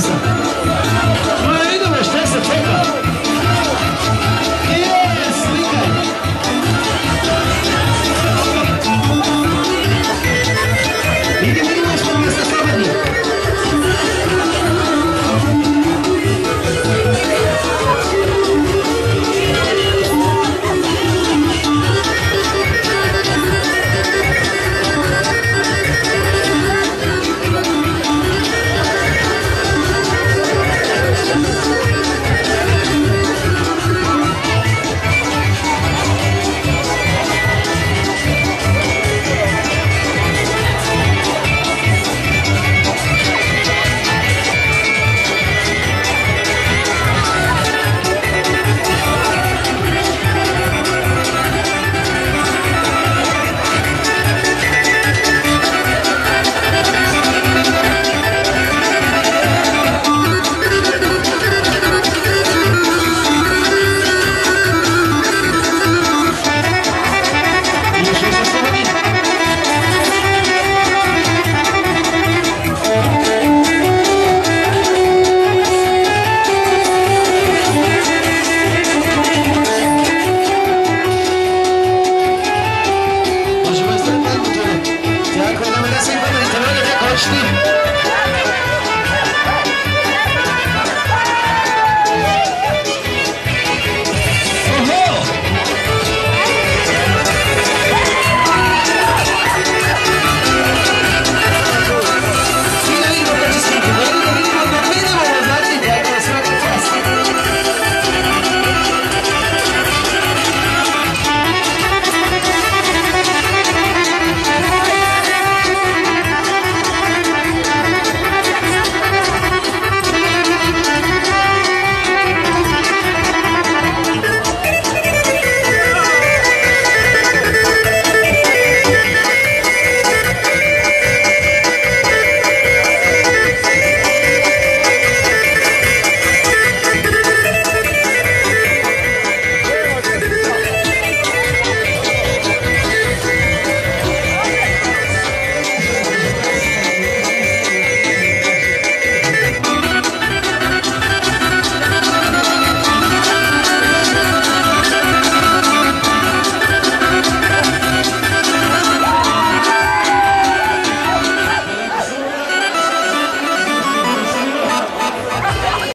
Gracias.